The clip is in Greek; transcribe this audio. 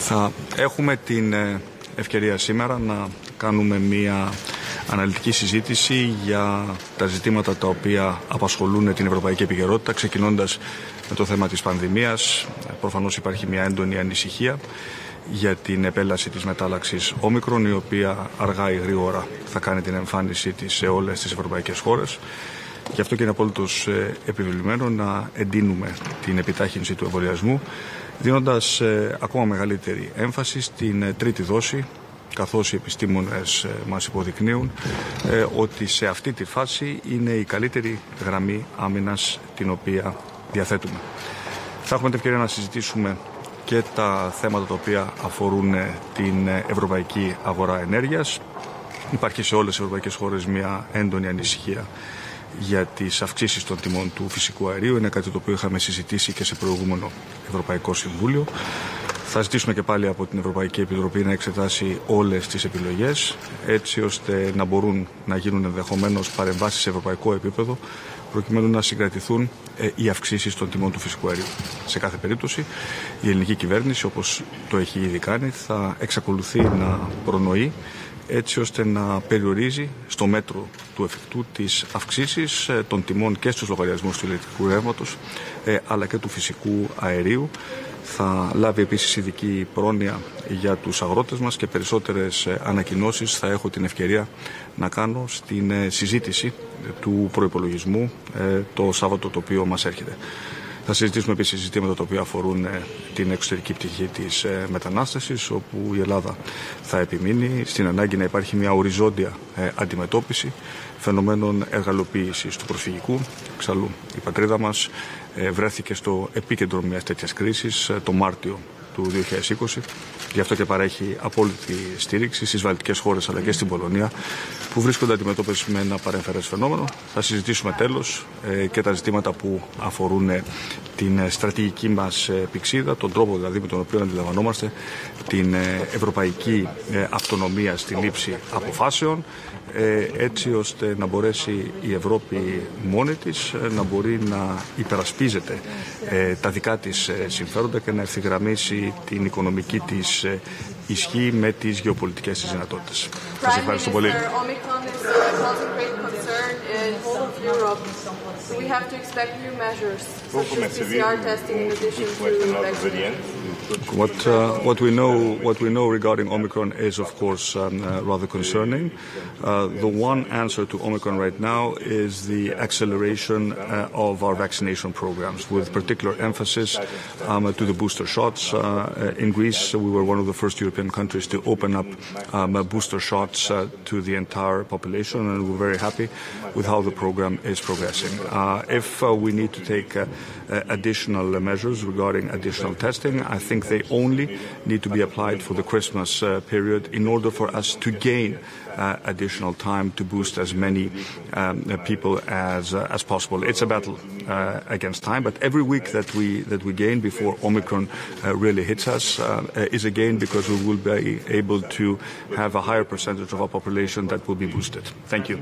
Θα έχουμε την ε, ευκαιρία σήμερα να κάνουμε μία αναλυτική συζήτηση για τα ζητήματα τα οποία απασχολούν την ευρωπαϊκή επικαιρότητα, ξεκινώντας με το θέμα της πανδημίας. Προφανώς υπάρχει μια έντονη ανησυχία για την επέλαση της μετάλλαξης όμικρον, η οποία αργά ή γρήγορα θα κάνει την εμφάνισή της σε όλες τις ευρωπαϊκές χώρες. Γι' αυτό και είναι απόλυτος ε, επιβλημένο να εντείνουμε την επιτάχυνση του εμβολιασμού, δίνοντας ε, ακόμα μεγαλύτερη έμφαση στην ε, τρίτη δόση, καθώς οι επιστήμονες μας υποδεικνύουν ότι σε αυτή τη φάση είναι η καλύτερη γραμμή άμυνας την οποία διαθέτουμε. Θα έχουμε την ευκαιρία να συζητήσουμε και τα θέματα τα οποία αφορούν την ευρωπαϊκή αγορά ενέργειας. Υπάρχει σε όλες τις ευρωπαϊκές χώρες μια έντονη ανησυχία για τις αυξήσεις των τιμών του φυσικού αερίου. Είναι κάτι το οποίο είχαμε συζητήσει και σε προηγούμενο Ευρωπαϊκό Συμβούλιο. Θα ζητήσουμε και πάλι από την Ευρωπαϊκή Επιτροπή να εξετάσει όλες τις επιλογές έτσι ώστε να μπορούν να γίνουν ενδεχομένως παρεμβάσεις σε ευρωπαϊκό επίπεδο προκειμένου να συγκρατηθούν ε, οι αυξήσεις των τιμών του φυσικού αερίου. Σε κάθε περίπτωση, η ελληνική κυβέρνηση, όπως το έχει ήδη κάνει, θα εξακολουθεί να προνοεί έτσι ώστε να περιορίζει στο μέτρο του εφικτού τις αυξήσεις ε, των τιμών και στους λογαριασμούς του ηλεκτρικού ρεύματος ε, αλλά και του φυσικού αερίου. Θα λάβει επίσης ειδική πρόνοια για τους αγρότες μας και περισσότερες ε, ανακοινώσεις θα έχω την ευκαιρία να κάνω στην συζήτηση του προϋπολογισμού το Σάββατο το οποίο μας έρχεται. Θα συζητήσουμε επίσης ζητήματα τα οποία αφορούν ε, την εξωτερική πτυχή της ε, μετανάστευσης, όπου η Ελλάδα θα επιμείνει στην ανάγκη να υπάρχει μια οριζόντια ε, αντιμετώπιση φαινομένων εργαλοποίησης του προσφυγικού. Εξαλλού, η πατρίδα μας βρέθηκε στο επίκεντρο μιας τέτοιας κρίσης το Μάρτιο του 2020. Γι' αυτό και παρέχει απόλυτη στήριξη στις βαλτικές χώρες αλλά και στην Πολωνία που βρίσκονται αντιμετώπιση με ένα παρεμφερέ φαινόμενο. Θα συζητήσουμε τέλος ε, και τα ζητήματα που αφορούν ε, την ε, στρατηγική μας πηξίδα, τον τρόπο δηλαδή με τον οποίο αντιλαμβανόμαστε την ευρωπαϊκή αυτονομία στη λήψη αποφάσεων έτσι ώστε να μπορέσει η Ευρώπη μόνη της να μπορεί να υπερασπίζεται τα δικά της συμφέροντα και να ευθυγραμμίσει την οικονομική της ισχύ με τις γεωπολιτικές της δυνατότητες. Σας ευχαριστώ πολύ. we have to expect new measures, such as PCR testing in addition to What, uh, what, we know, what we know regarding Omicron is, of course, um, uh, rather concerning. Uh, the one answer to Omicron right now is the acceleration uh, of our vaccination programs, with particular emphasis um, to the booster shots. Uh, uh, in Greece, we were one of the first European countries to open up um, booster shots to the entire population, and we're very happy with how the program is progressing. if we need to take additional measures regarding additional testing, I think think they only need to be applied for the Christmas uh, period in order for us to gain uh, additional time to boost as many um, people as uh, as possible. It's a battle uh, against time, but every week that we that we gain before Omicron uh, really hits us uh, is a gain because we will be able to have a higher percentage of our population that will be boosted. Thank you.